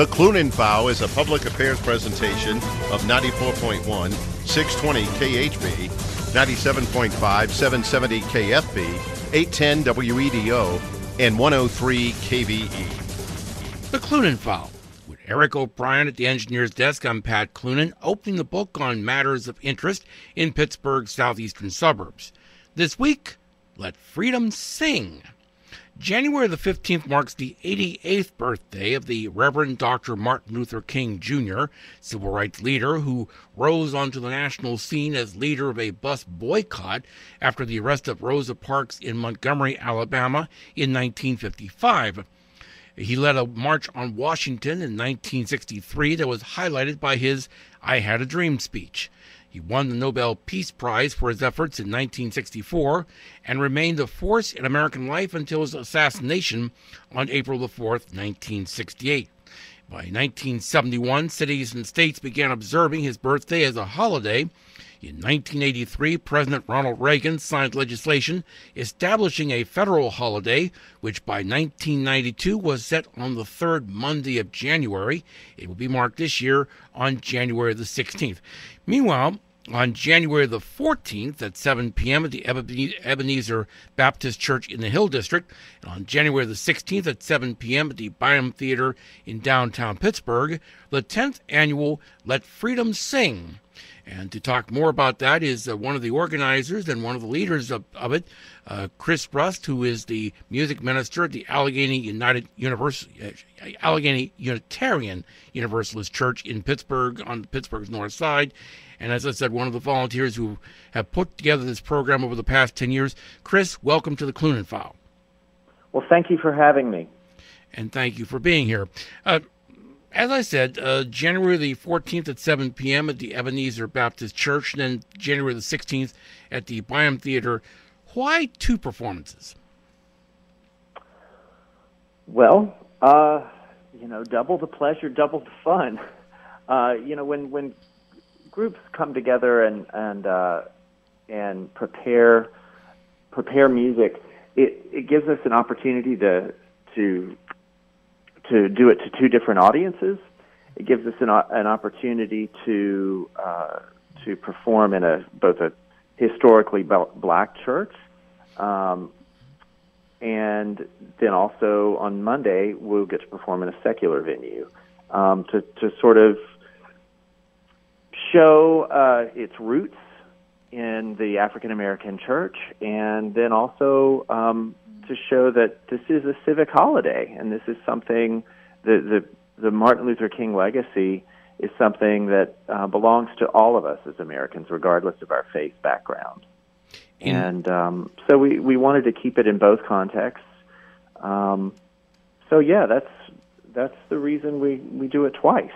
The Cloonan File is a public affairs presentation of 94.1, 620 KHB, 97.5, 770 KFB, 810 WEDO, and 103 KVE. The Cloonan File. With Eric O'Brien at the engineer's desk, I'm Pat Cloonan, opening the book on matters of interest in Pittsburgh's southeastern suburbs. This week, let freedom sing. January the 15th marks the 88th birthday of the Reverend Dr. Martin Luther King Jr., civil rights leader who rose onto the national scene as leader of a bus boycott after the arrest of Rosa Parks in Montgomery, Alabama in 1955. He led a march on Washington in 1963 that was highlighted by his I Had a Dream speech. He won the Nobel Peace Prize for his efforts in 1964 and remained a force in American life until his assassination on April 4, 1968. By 1971, cities and states began observing his birthday as a holiday. In 1983, President Ronald Reagan signed legislation establishing a federal holiday, which by 1992 was set on the third Monday of January. It will be marked this year on January the 16th. Meanwhile, on January the 14th at 7 p.m. at the Ebenezer Baptist Church in the Hill District, and on January the 16th at 7 p.m. at the Byham Theater in downtown Pittsburgh, the 10th annual Let Freedom Sing. And to talk more about that is uh, one of the organizers and one of the leaders of, of it, uh, Kris Rust, who is the music minister at the Allegheny United University, uh, Allegheny Unitarian Universalist Church in Pittsburgh on Pittsburgh's north side. And as I said, one of the volunteers who have put together this program over the past 10 years. Kris, welcome to the Cloonan File. Well, thank you for having me. And thank you for being here. As I said, uh, January the 14th at 7 p.m. at the Ebenezer Baptist Church, and then January the 16th at the Byham Theater. Why two performances? Well, uh, you know, double the pleasure, double the fun. Uh, you know, when when groups come together and and uh, and prepare prepare music, it it gives us an opportunity to to to do it to two different audiences. It gives us an an opportunity to uh, to perform in a both a historically black church. Um, and then also on Monday, we'll get to perform in a secular venue um, to, to sort of show uh, its roots in the African American church, and then also um, to show that this is a civic holiday, and this is something the the, the Martin Luther King legacy is something that uh, belongs to all of us as Americans, regardless of our faith background. In- and um, so we, we wanted to keep it in both contexts. Um, so yeah, that's that's the reason we, we do it twice.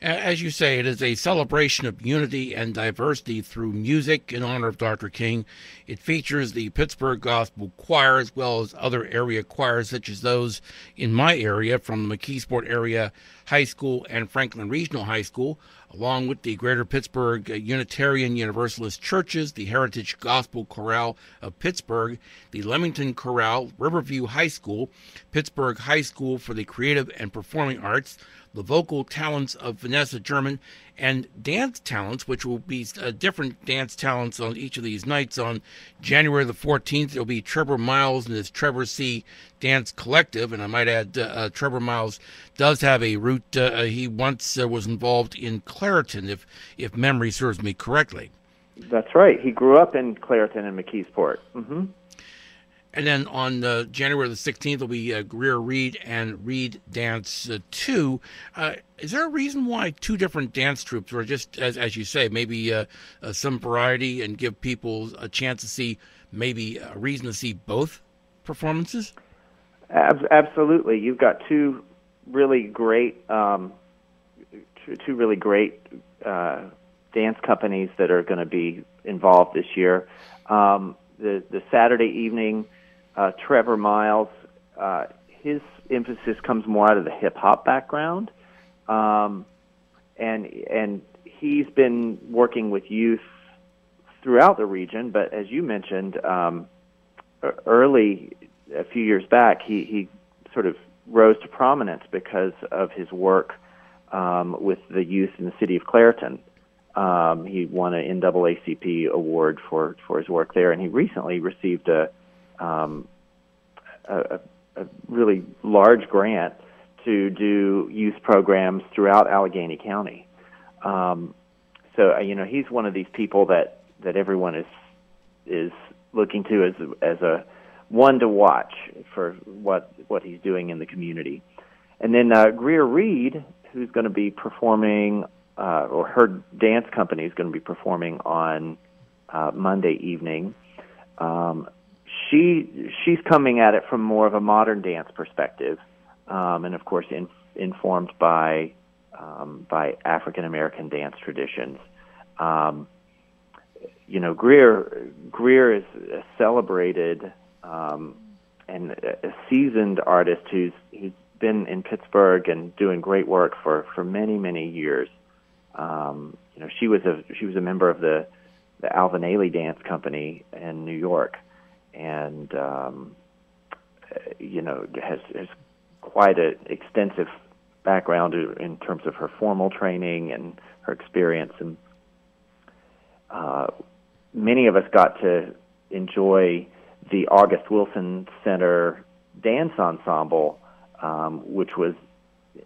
As you say, it is a celebration of unity and diversity through music in honor of Dr. King. It features the Pittsburgh Gospel Choir as well as other area choirs, such as those in my area from the McKeesport Area High School and Franklin Regional High School, along with the Greater Pittsburgh uh, Unitarian Universalist Churches, the Heritage Gospel Chorale of Pittsburgh, the Leamington Chorale, Riverview High School, Pittsburgh High School for the Creative and Performing Arts, the vocal talents of Vanessa German, and dance talents, which will be uh, different dance talents on each of these nights. On January the 14th, it'll be Trevor Miles and his Trevor C. Dance Collective. And I might add, uh, uh, Trevor Miles does have a root. Uh, uh, he once uh, was involved in Clairton, if, if memory serves me correctly. That's right. He grew up in Clairton and McKeesport. Mm-hmm. And then on uh, January the 16th will be uh, Greer Reed and Reed Dance uh, 2. Uh, is there a reason why two different dance troupes, or just, as, as you say, maybe uh, uh, some variety and give people a chance to see, maybe a reason to see both performances? Ab- absolutely. You've got two really great, um, two, two really great dance companies that are going to be involved this year. Um, the, the Saturday evening uh, Trevor Miles, uh, his emphasis comes more out of the hip hop background, um, and and he's been working with youth throughout the region. But as you mentioned, um, early a few years back, he he sort of rose to prominence because of his work um, with the youth in the city of Clairton. Um, he won an NAACP award for, for his work there, and he recently received a, um, a, a really large grant to do youth programs throughout Allegheny County. Um, so uh, you know he's one of these people that that everyone is is looking to as as a one to watch for what what he's doing in the community. And then uh, Greer Reed, who's going to be performing, uh, or her dance company is going to be performing on uh, Monday evening. Um, she she's coming at it from more of a modern dance perspective, um, and of course in, informed by um, by African American dance traditions. Um, you know, Greer Greer is a celebrated um, and a seasoned artist who's who's been in Pittsburgh and doing great work for for many many years. Um, you know, she was a she was a member of the the Alvin Ailey Dance Company in New York, and um, you know has has quite an extensive background in terms of her formal training and her experience and uh, many of us got to enjoy the August Wilson Center dance ensemble, um, which was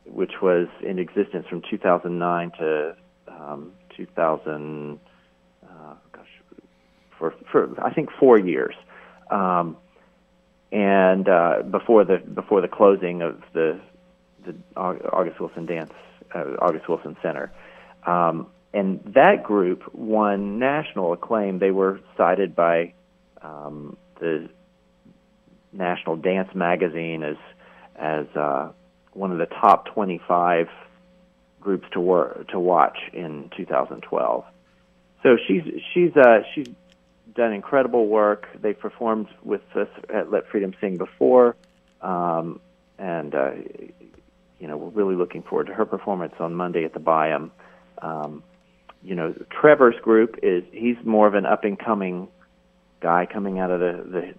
which was in existence from 2009 to um, 2000. Uh, gosh, for for I think four years, um, and uh, before the before the closing of the the August Wilson Dance uh, August Wilson Center. Um, and that group won national acclaim. They were cited by um, the National Dance Magazine as as uh, one of the top 25 groups to work to watch in 2012. So she's she's uh, she's done incredible work. They performed with us at Let Freedom Sing before, um, and uh, you know we're really looking forward to her performance on Monday at the Byham. Um, you know, Trevor's group is he's more of an up and coming guy coming out of the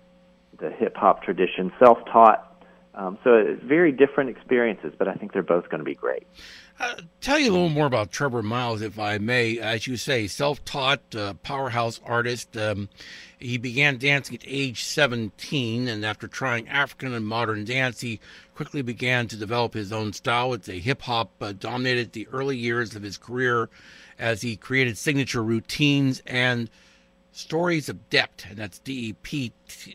the, the hip hop tradition, self taught. Um, so very different experiences, but I think they're both going to be great. Uh, tell you a little more about Trevor Miles, if I may. As you say, self-taught uh, powerhouse artist. Um, he began dancing at age 17, and after trying African and modern dance, he quickly began to develop his own style. It's a hip hop uh, dominated the early years of his career as he created signature routines and stories of depth, and that's D E P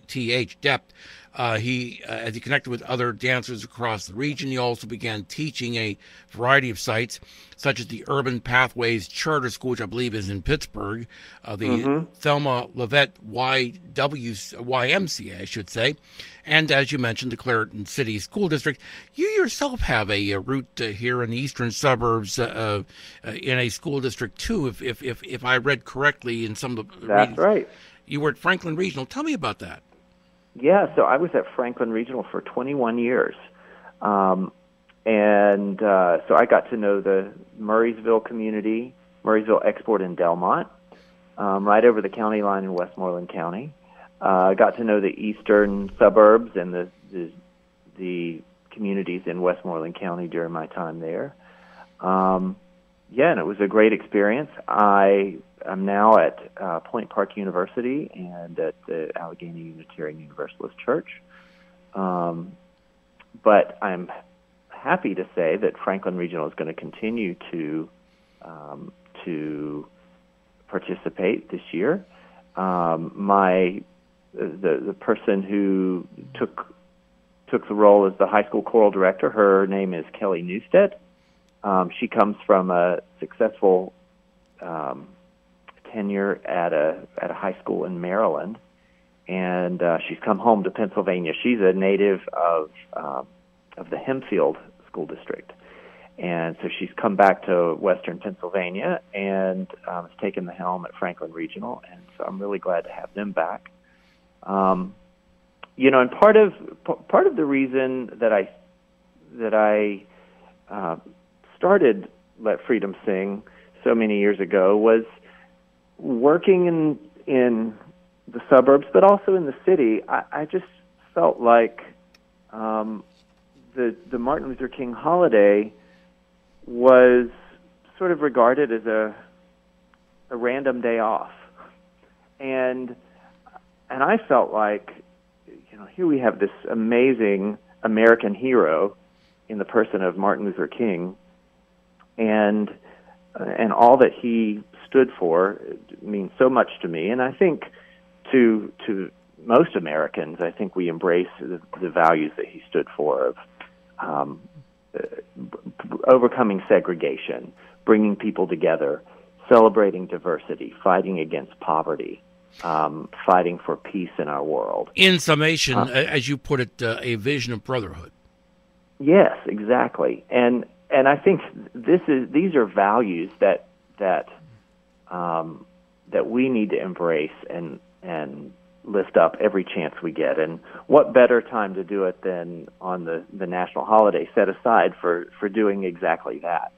T H, depth. Uh, he, uh, as he connected with other dancers across the region, he also began teaching a variety of sites, such as the Urban Pathways Charter School, which I believe is in Pittsburgh, uh, the mm-hmm. Thelma Lovette YW, YMCA, I should say, and as you mentioned, the Clairton City School District. You yourself have a, a route uh, here in the eastern suburbs uh, uh, in a school district too, if, if, if, if I read correctly in some of the. That's readings. right. You were at Franklin Regional. Tell me about that. Yeah, so I was at Franklin Regional for 21 years. Um, and uh, so I got to know the Murrysville community, Murrysville Export in Delmont, um, right over the county line in Westmoreland County. I uh, got to know the eastern suburbs and the, the, the communities in Westmoreland County during my time there. Um, yeah, and it was a great experience. I am now at uh, Point Park University and at the Allegheny Unitarian Universalist Church. Um, but I'm happy to say that Franklin Regional is going to continue to um, to participate this year. Um, my the the person who took took the role as the high school choral director. Her name is Kelly Newstead. Um, she comes from a successful um, tenure at a at a high school in Maryland, and uh, she's come home to Pennsylvania. She's a native of uh, of the Hempfield School District, and so she's come back to Western Pennsylvania and um, has taken the helm at Franklin Regional, and so I'm really glad to have them back. Um, you know, and part of part of the reason that I that I uh, started Let Freedom Sing so many years ago was working in in the suburbs, but also in the city. I, I just felt like um, the the Martin Luther King holiday was sort of regarded as a a random day off, and and I felt like you know here we have this amazing American hero in the person of Martin Luther King, and uh, and all that he stood for means so much to me, and I think to to most Americans, I think we embrace the, the values that he stood for of um, uh, overcoming segregation, bringing people together, celebrating diversity, fighting against poverty, um, fighting for peace in our world. In summation, uh, as you put it, uh, a vision of brotherhood. Yes, exactly, and and I think this is these are values that that um, that we need to embrace and and lift up every chance we get. And what better time to do it than on the, the national holiday set aside for, for doing exactly that.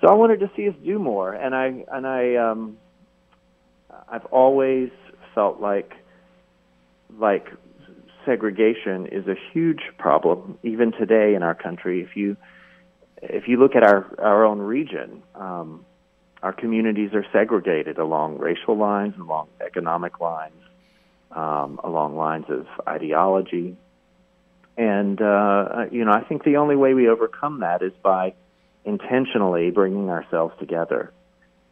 So I wanted to see us do more, and I and I um, I've always felt like like segregation is a huge problem even today in our country. If you if you look at our our own region, um, our communities are segregated along racial lines, along economic lines, um, along lines of ideology. And, uh, you know, I think the only way we overcome that is by intentionally bringing ourselves together.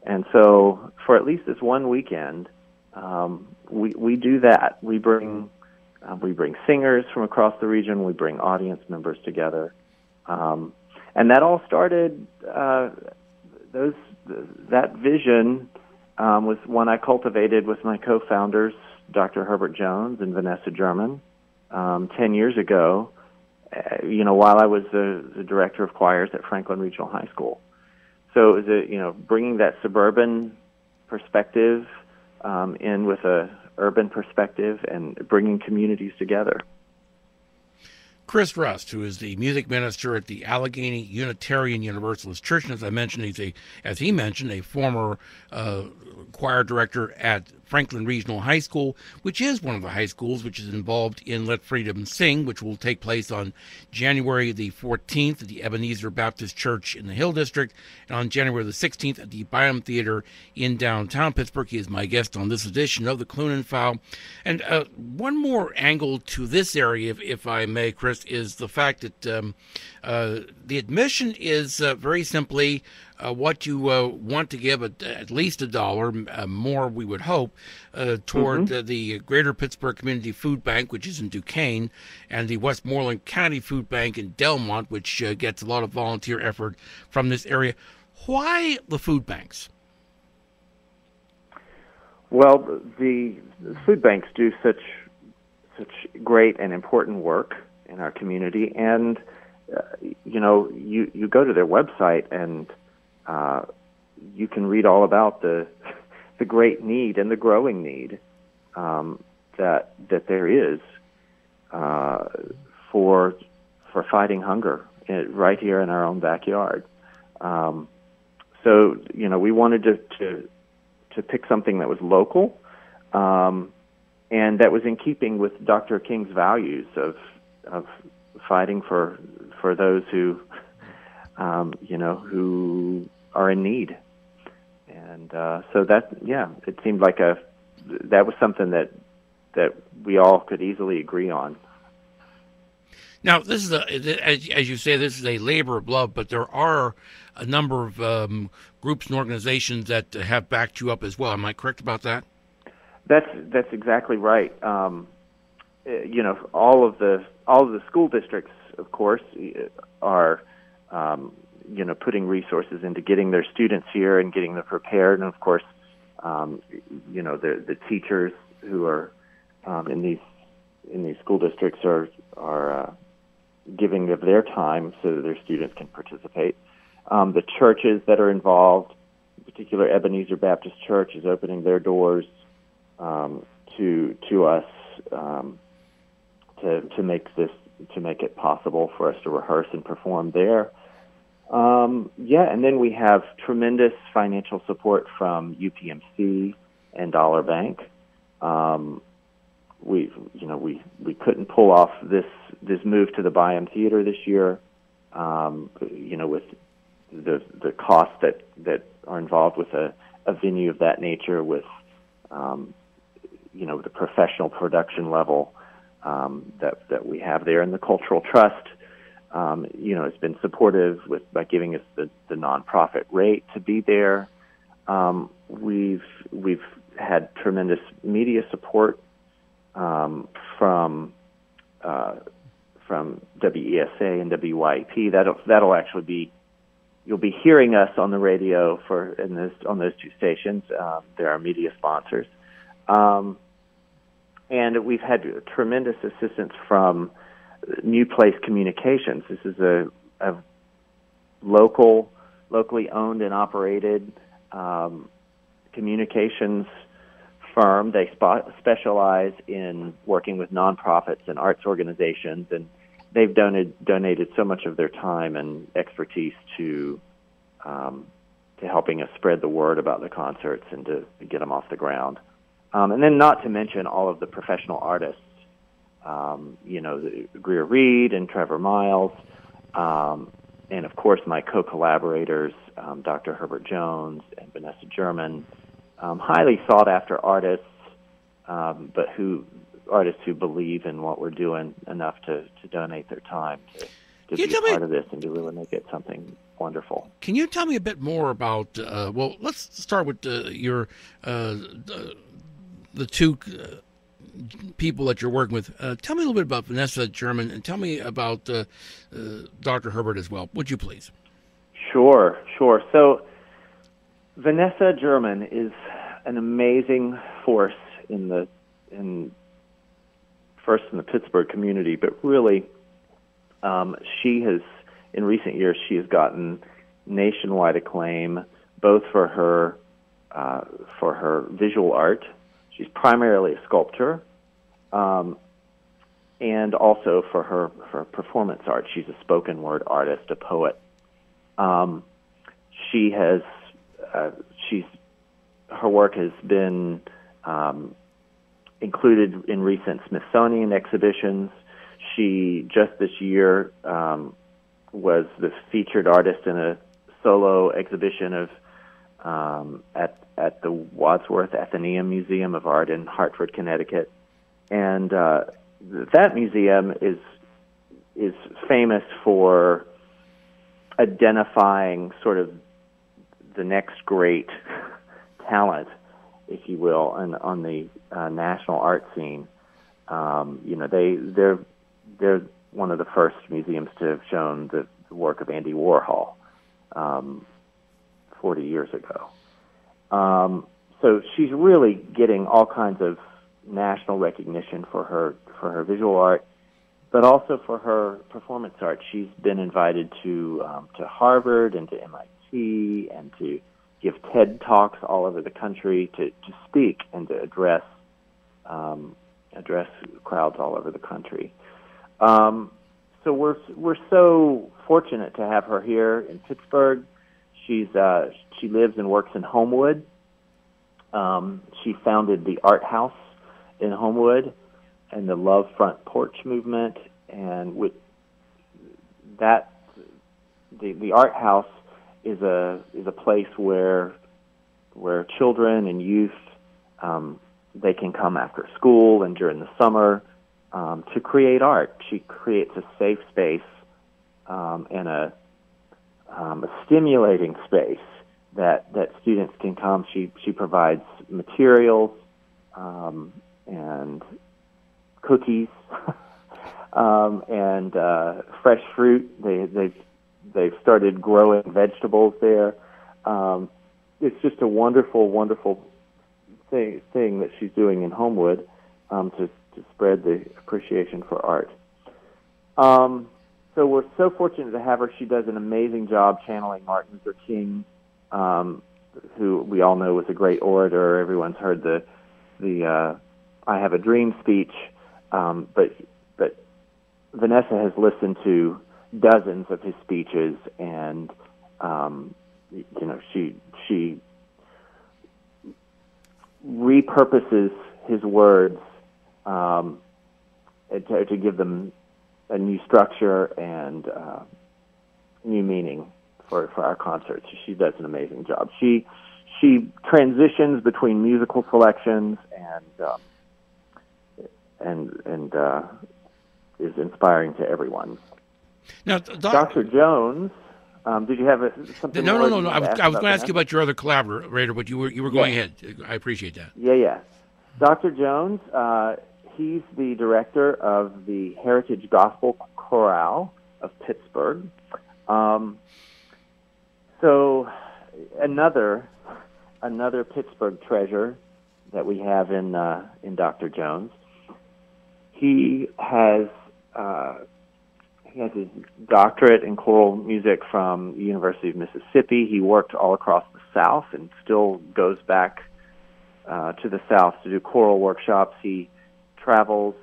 And so, for at least this one weekend, um, we we do that. We bring uh, we bring singers from across the region. We bring audience members together, um, and that all started. Uh, those that vision um, was one I cultivated with my co-founders Dr. Herbert Jones and Vanessa German um, 10 years ago, uh, you know, while I was the, the director of choirs at Franklin Regional High School. So it was a, you know, bringing that suburban perspective um, in with a urban perspective and bringing communities together. Kris Rust, who is the music minister at the Allegheny Unitarian Universalist Church, and as I mentioned, he's a, as he mentioned, a former uh, choir director at Franklin Regional High School, which is one of the high schools which is involved in Let Freedom Sing, which will take place on January the 14th at the Ebenezer Baptist Church in the Hill District, and on January the 16th at the Byham Theater in downtown Pittsburgh. He is my guest on this edition of the Cloonan File. And uh, one more angle to this area, if, if, I may, Kris, is the fact that um, uh, the admission is uh, very simply uh, what you uh, want to give at, at least a dollar, uh, more we would hope, uh, toward mm-hmm. the Greater Pittsburgh Community Food Bank, which is in Duquesne, and the Westmoreland County Food Bank in Delmont, which uh, gets a lot of volunteer effort from this area. Why the food banks? Well, the food banks do such such great and important work in our community, and uh, you know, you you go to their website and uh, you can read all about the the great need and the growing need um, that that there is uh, for for fighting hunger right here in our own backyard. Um, so you know we wanted to, to to pick something that was local um, and that was in keeping with Dr. King's values of of fighting for for those who um, you know who are in need. And uh, so that, yeah, it seemed like a that was something that that we all could easily agree on. Now, this is a, as, as you say, this is a labor of love, but there are a number of um, groups and organizations that have backed you up as well. Am I correct about that? That's that's exactly right. Um, eh, you know, all of the all of the school districts, of course, are um, you know putting resources into getting their students here and getting them prepared, and of course, um, you know the the teachers who are um, in these in these school districts are are uh, giving of their time so that their students can participate. Um, the churches that are involved, in particular Ebenezer Baptist Church, is opening their doors um, to to us um, to to make this to make it possible for us to rehearse and perform there. Um, yeah, and then we have tremendous financial support from UPMC and Dollar Bank. Um, we you know we we couldn't pull off this this move to the Byham Theater this year. Um, you know, with the the costs that that are involved with a, a venue of that nature, with um, you know the professional production level um, that that we have there, and the cultural trust. Um, you know, has been supportive with by giving us the, the nonprofit rate to be there. Um, we've we've had tremendous media support um, from uh, from WESA and WYEP. That'll that'll actually be you'll be hearing us on the radio for in this on those two stations. Uh, they're our media sponsors, um, and we've had tremendous assistance from New Place Communications. This is a, a local, locally owned and operated um, communications firm. They sp- specialize in working with nonprofits and arts organizations, and they've donated donated so much of their time and expertise to um, to helping us spread the word about the concerts and to, to get them off the ground. Um, and then, not to mention all of the professional artists, um, you know, Greer Reed and Trevor Miles, um, and of course my co-collaborators, um, Dr. Herbert Jones and Vanessa German, um, highly sought after artists, um, but who artists who believe in what we're doing enough to, to donate their time to, to be part me, of this and to really make it something wonderful. Can you tell me a bit more about? Uh, well, let's start with uh, your uh, the two uh, people that you're working with. Uh, tell me a little bit about Vanessa German and tell me about uh, Dr. Herbert as well. Would you please? Sure, sure. So Vanessa German is an amazing force in the in first in the Pittsburgh community, but really, um, she has in recent years she has gotten nationwide acclaim both for her uh, for her visual art. She's primarily a sculptor, um, and also for her for performance art. She's a spoken word artist, a poet. Um, she has uh, she's her work has been um, included in recent Smithsonian exhibitions. She just this year um, was the featured artist in a solo exhibition of um, at at the Wadsworth Atheneum Museum of Art in Hartford, Connecticut, and uh, that museum is is famous for identifying sort of the next great talent, if you will, on, on the uh, national art scene. Um, you know, they they're they're one of the first museums to have shown the, the work of Andy Warhol um, 40 years ago. Um, so she's really getting all kinds of national recognition for her for her visual art, but also for her performance art. She's been invited to um, to Harvard and to MIT and to give TED talks all over the country to, to speak and to address um, address crowds all over the country. Um, so we're we're so fortunate to have her here in Pittsburgh. She's uh, she lives and works in Homewood. Um, she founded the Art House in Homewood and the Love Front Porch movement, and with that, the the Art House is a is a place where where children and youth um, they can come after school and during the summer um, to create art. She creates a safe space um, and a, um, a stimulating space that that students can come. She she provides materials um, and cookies um, and uh, fresh fruit. They they they've started growing vegetables there. Um, it's just a wonderful, wonderful thing, thing that she's doing in Homewood um, to, to spread the appreciation for art. Um, so we're so fortunate to have her. She does an amazing job channeling Martin Luther King, um, who we all know was a great orator. Everyone's heard the the uh, "I Have a Dream" speech, um, but but Vanessa has listened to dozens of his speeches, and um, you know she she repurposes his words um, to, to give them a new structure and uh, new meaning for, for our concerts. She does an amazing job. She she transitions between musical selections and um, and and uh, is inspiring to everyone. Now, doc- Dr. Jones, um, did you have a, something? no, no, no, no. I was, I was going to ask that? you about your other collaborator, but you were you were going Yeah. ahead. I appreciate that. Yeah, yeah. Dr. Jones, uh, he's the director of the Heritage Gospel Chorale of Pittsburgh. Um, so another another Pittsburgh treasure that we have in uh, in Dr. Jones. He has uh, he has his doctorate in choral music from the University of Mississippi. He worked all across the South and still goes back uh, to the South to do choral workshops. He travels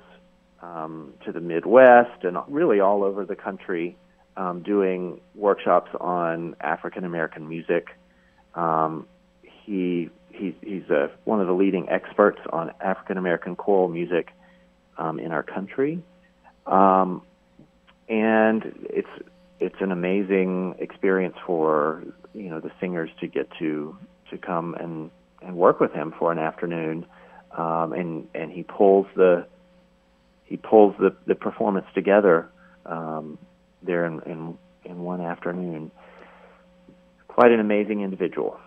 um, to the Midwest and really all over the country um, doing workshops on African American music. Um, he he's, he's a, one of the leading experts on African American choral music um, in our country, um, and it's it's an amazing experience for you know the singers to get to to come and and work with him for an afternoon, um, and and he pulls the he pulls the the performance together um, there in, in in one afternoon. Quite an amazing individual.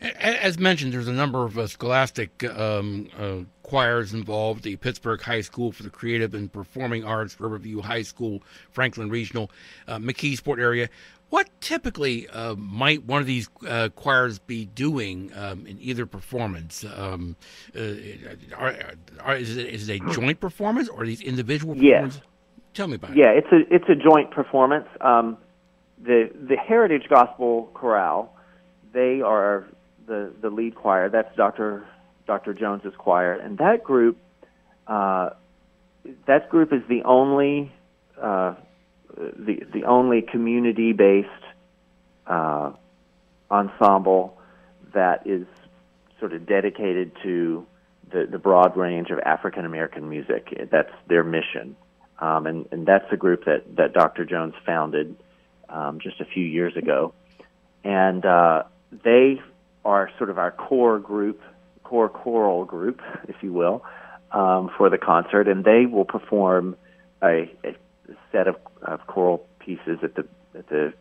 As mentioned, there's a number of uh, scholastic um, uh, choirs involved. The Pittsburgh High School for the Creative and Performing Arts, Riverview High School, Franklin Regional, uh, McKeesport area. What typically uh, might one of these uh, choirs be doing um, in either performance? Um, uh, are, are, is, it, is it a joint performance or are these individual performances? Tell me about it. Yeah, it's a it's a joint performance. Um, the the Heritage Gospel Chorale, they are the the lead choir. That's Dr. Dr. Jones's choir, and that group, uh, that group is the only uh, the the only community based uh, ensemble that is sort of dedicated to the, the broad range of African American music. That's their mission. Um, and, and that's a group that, that Dr. Jones founded um, just a few years ago. And uh, they are sort of our core group, core choral group, if you will, um, for the concert. And they will perform a, a set of, of choral pieces at the, at the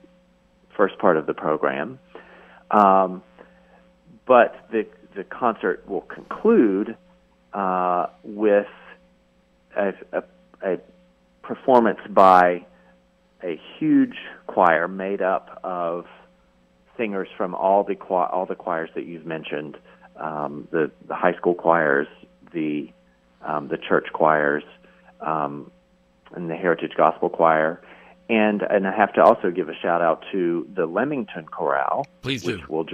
first part of the program. Um, but the, the concert will conclude uh, with a, a, a performance by a huge choir made up of singers from all the cho- all the choirs that you've mentioned, um, the the high school choirs, the um, the church choirs, um, and the Heritage Gospel Choir, and and I have to also give a shout out to the Leamington Chorale, Please do. which will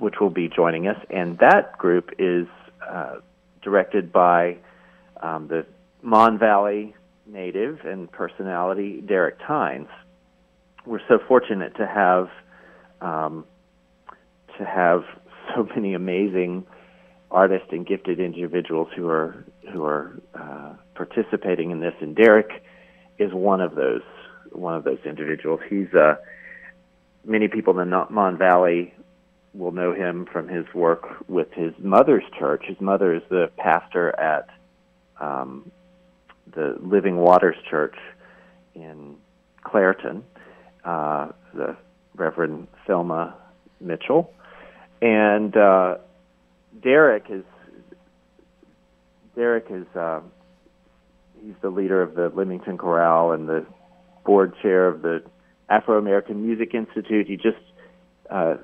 which will be joining us, and that group is uh, directed by um, the Mon Valley native and personality Derek Tynes. We're so fortunate to have um, to have so many amazing artists and gifted individuals who are who are uh, participating in this, and Derek is one of those one of those individuals. He's uh, many people in the Mon Valley will know him from his work with his mother's church. His mother is the pastor at um, the Living Waters Church in Clairton, uh, the Reverend Thelma Mitchell, and uh, Derek is Derek is uh, he's the leader of the Leamington Chorale and the board chair of the Afro American Music Institute. He just uh,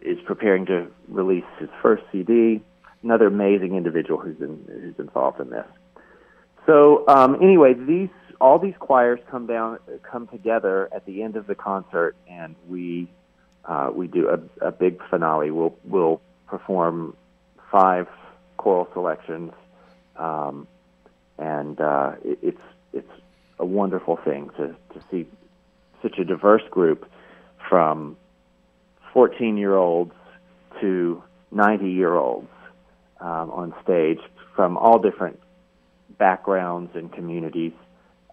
is preparing to release his first CD. Another amazing individual who's in, who's involved in this. So um, anyway, these all these choirs come down come together at the end of the concert, and we uh, we do a, a big finale. We'll we'll perform five choral selections, um, and uh, it, it's it's a wonderful thing to to see such a diverse group from 14 year olds to 90 year olds um, on stage from all different backgrounds and communities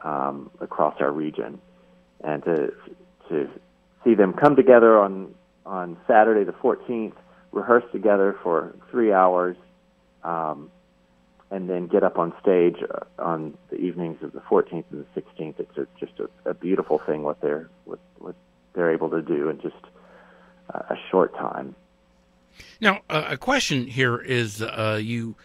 um, across our region, and to to see them come together on on Saturday the 14th, rehearse together for three hours, um, and then get up on stage uh, on the evenings of the 14th and the 16th. It's a, just a, a beautiful thing what they're what, what they're able to do in just a short time. Now, uh, a question here is uh, you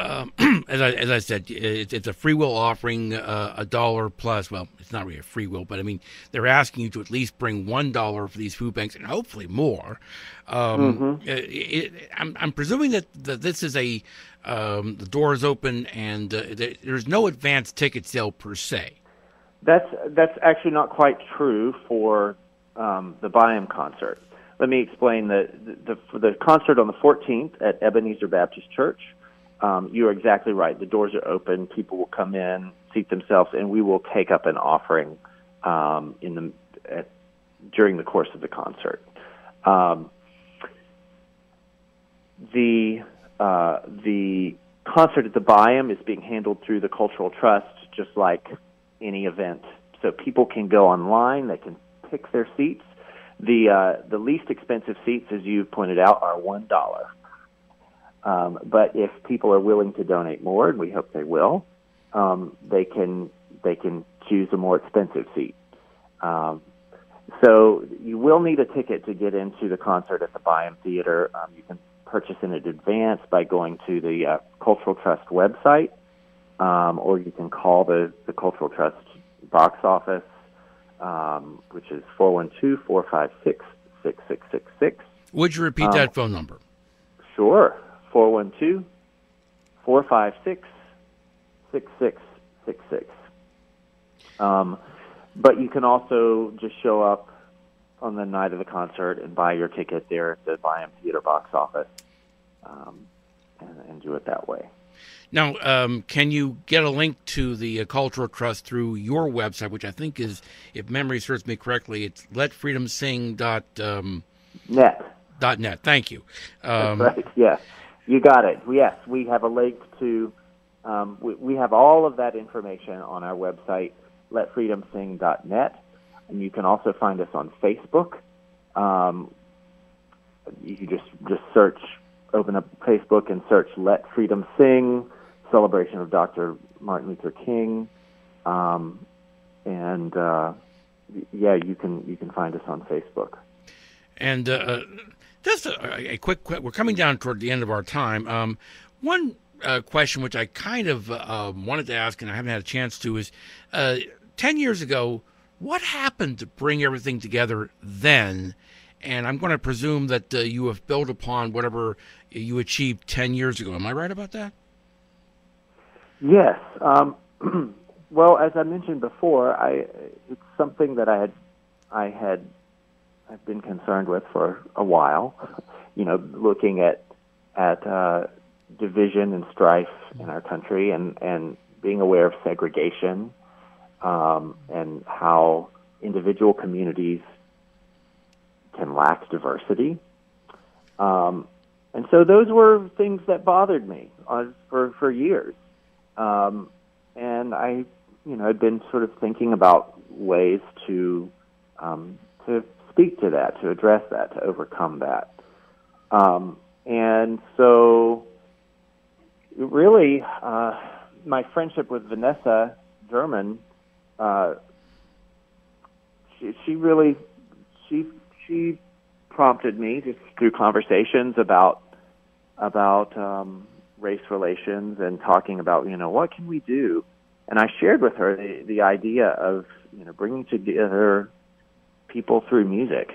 um, as I as I said, it's, it's a free will offering uh, a dollar plus. Well, it's not really a free will, but I mean they're asking you to at least bring one dollar for these food banks and hopefully more. Um, mm-hmm. it, it, I'm, I'm presuming that, that this is a um, the door is open and uh, there's no advance ticket sale per se. That's that's actually not quite true for um, the Byham concert. Let me explain the, the the, the concert on the 14th at Ebenezer Baptist Church um, you are exactly right. The doors are open. People will come in, seat themselves, and we will take up an offering um, in the at, during the course of the concert. Um, the uh, the concert at the Byham is being handled through the Cultural Trust, just like any event. So people can go online. They can pick their seats. The uh, the least expensive seats, as you pointed out, are one dollar. Um, but if people are willing to donate more, and we hope they will, um, they can they can choose a more expensive seat. Um, so you will need a ticket to get into the concert at the Byham Theater. Um, you can purchase it in advance by going to the uh, Cultural Trust website, um, or you can call the, the Cultural Trust box office, um, which is 412 456 6666. Would you repeat that phone number? Sure. 412 456 6666. Um, but you can also just show up on the night of the concert and buy your ticket there at the Byham Theater box office um, and, and, do it that way. Now, um, can you get a link to the uh, Cultural Trust through your website, which I think is, if memory serves me correctly, it's letfreedomsing.net. Um, net. Dot net. Thank you. Um, right. Yes. You got it. Yes, we have a link to. Um, we, we, have all of that information on our website, letfreedomsing.net, and you can also find us on Facebook. Um, you can just just search, open up Facebook and search "Let Freedom Sing," celebration of Dr. Martin Luther King, um, and uh, yeah, you can you can find us on Facebook. And uh, just a, a quick, quick, we're coming down toward the end of our time. Um, one uh, question which I kind of uh, wanted to ask and I haven't had a chance to is uh, 10 years ago, what happened to bring everything together then? And I'm going to presume that uh, you have built upon whatever you achieved 10 years ago. Am I right about that? Yes. Um, well, as I mentioned before, I, it's something that I had I had I've been concerned with for a while. You know, looking at at uh, division and strife in our country, and and being aware of segregation, um, and how individual communities can lack diversity. Um, and so those were things that bothered me uh, for for years. Um, and I, you know, I'd been sort of thinking about ways to um, to speak to that, to address that, to overcome that. Um, and so, really, uh, my friendship with Vanessa German, uh, she, she really, she she prompted me just through conversations about about um, race relations and talking about you know what can we do, and I shared with her the the idea of you know bringing together people through music.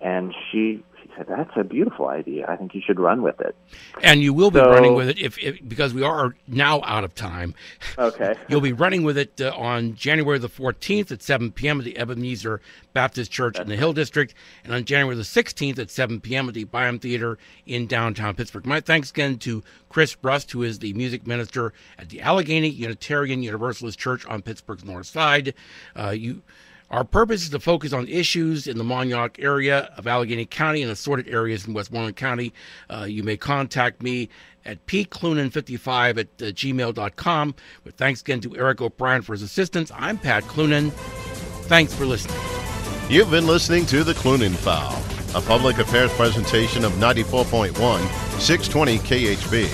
And she she said, "That's a beautiful idea. I think you should run with it." And you will be so, running with it if, if, because we are now out of time. Okay. You'll be running with it uh, on January the 14th at 7 p.m. at the Ebenezer Baptist Church That's in the Hill District, and on January the 16th at 7 p.m. at the Byham Theater in downtown Pittsburgh. My thanks again to Kris Rust, who is the music minister at the Allegheny Unitarian Universalist Church on Pittsburgh's North Side. Uh, you Our purpose is to focus on issues in the Mon-Yough area of Allegheny County and assorted areas in Westmoreland County. Uh, you may contact me at pcloonan55 at uh, gmail.com. But thanks again to Eric O'Brien for his assistance. I'm Pat Cloonan. Thanks for listening. You've been listening to The Cloonan File, a public affairs presentation of 94.1, 620 KHB,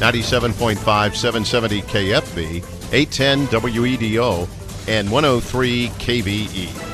97.5, 770 KFB, 810 WEDO, and 103 KVE.